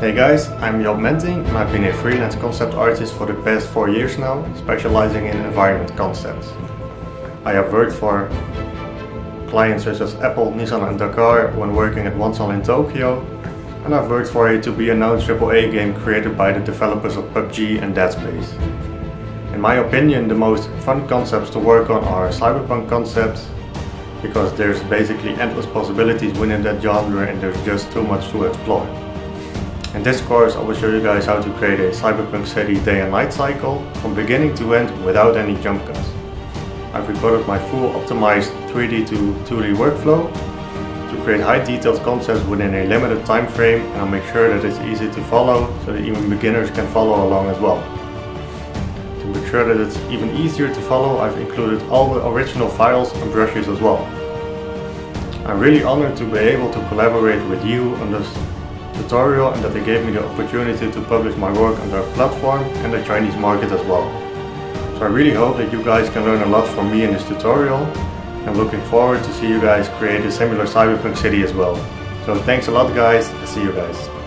Hey guys, I'm Job Menting and I've been a freelance concept artist for the past four years now, specializing in environment concepts. I have worked for clients such as Apple, Nissan and Dakar when working at OneSol in Tokyo, and I've worked for a to be announced AAA game created by the developers of PUBG and Dead Space. In my opinion, the most fun concepts to work on are cyberpunk concepts, because there's basically endless possibilities within that genre and there's just too much to explore. In this course I will show you guys how to create a cyberpunk city day and night cycle from beginning to end without any jump cuts. I've recorded my full optimized 3D to 2D workflow to create high detailed concepts within a limited time frame and I'll make sure that it's easy to follow so that even beginners can follow along as well. To make sure that it's even easier to follow I've included all the original files and brushes as well. I'm really honored to be able to collaborate with you on this tutorial and that they gave me the opportunity to publish my work on their platform and the Chinese market as well. So I really hope that you guys can learn a lot from me in this tutorial. I'm looking forward to see you guys create a similar cyberpunk city as well. So thanks a lot guys, see you guys.